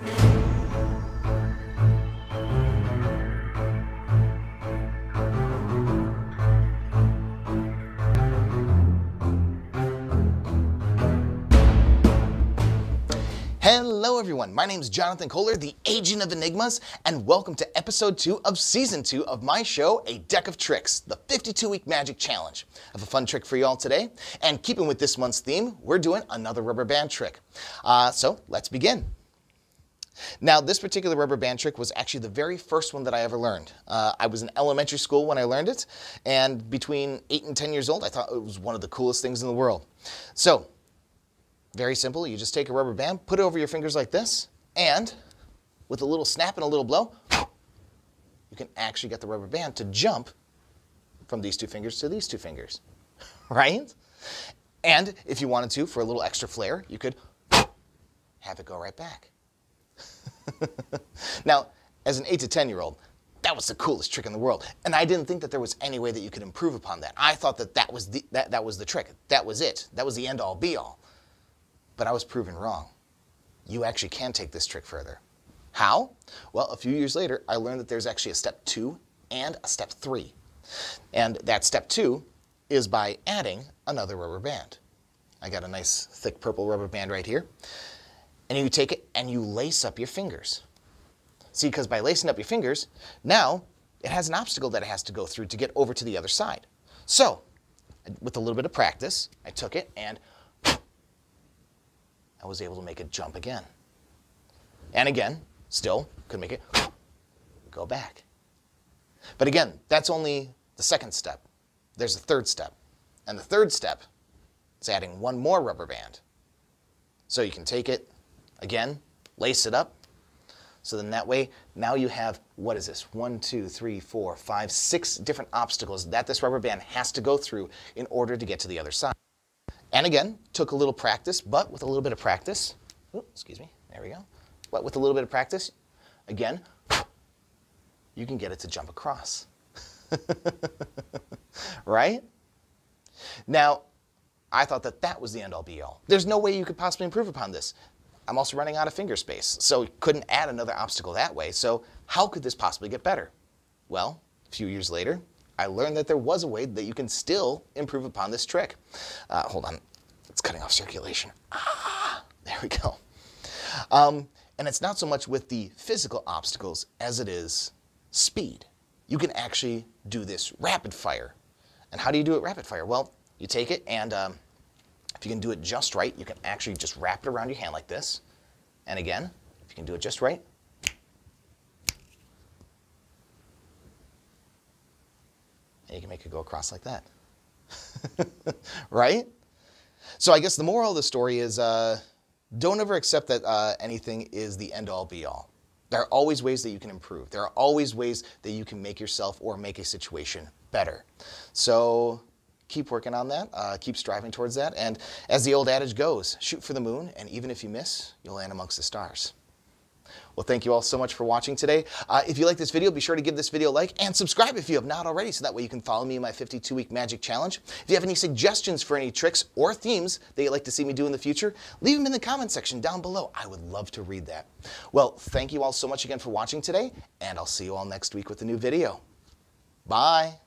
Hello everyone, my name is Johnathan Koller, the Agent of Enigmas, and welcome to episode 2 of season 2 of my show, A Deck of Tricks, the 52-week magic challenge. I have a fun trick for you all today, and keeping with this month's theme, we're doing another rubber band trick. Uh, so let's begin. Now, this particular rubber band trick was actually the very first one that I ever learned. Uh, I was in elementary school when I learned it, and between 8 and 10 years old, I thought it was one of the coolest things in the world. So, very simple. You just take a rubber band, put it over your fingers like this, and with a little snap and a little blow, you can actually get the rubber band to jump from these two fingers to these two fingers, right? And if you wanted to, for a little extra flair, you could have it go right back. now, as an 8 to 10 year old, that was the coolest trick in the world. And I didn't think that there was any way that you could improve upon that. I thought that that was the, that, that was the trick. That was it. That was the end all be all. But I was proven wrong. You actually can take this trick further. How? Well, a few years later, I learned that there's actually a step two and a step three. And that step two is by adding another rubber band. I got a nice thick purple rubber band right here. And you take it and you lace up your fingers. See, because by lacing up your fingers, now it has an obstacle that it has to go through to get over to the other side. So, with a little bit of practice, I took it and I was able to make it jump again. And again, still could make it go back. But again, that's only the second step. There's a third step. And the third step is adding one more rubber band. So you can take it, again, lace it up. So then that way, now you have, what is this? One, two, three, four, five, six different obstacles that this rubber band has to go through in order to get to the other side. And again, took a little practice, but with a little bit of practice, oops, excuse me, there we go. But with a little bit of practice, again, you can get it to jump across. right? Now, I thought that that was the end all be all. There's no way you could possibly improve upon this. I'm also running out of finger space, so couldn't add another obstacle that way. So how could this possibly get better? Well, a few years later, I learned that there was a way that you can still improve upon this trick. Uh, hold on, it's cutting off circulation. Ah, there we go. Um, and it's not so much with the physical obstacles as it is speed. You can actually do this rapid fire. And how do you do it rapid fire? Well, you take it and um, if you can do it just right, you can actually just wrap it around your hand like this. And again, if you can do it just right, and you can make it go across like that. right? So I guess the moral of the story is uh, don't ever accept that uh, anything is the end all be all. There are always ways that you can improve. There are always ways that you can make yourself or make a situation better. So keep working on that, uh, keep striving towards that. And as the old adage goes, shoot for the moon, and even if you miss, you'll land amongst the stars. Well, thank you all so much for watching today. Uh, if you like this video, be sure to give this video a like and subscribe if you have not already, so that way you can follow me in my 52-week magic challenge. If you have any suggestions for any tricks or themes that you'd like to see me do in the future, leave them in the comment section down below. I would love to read that. Well, thank you all so much again for watching today, and I'll see you all next week with a new video. Bye.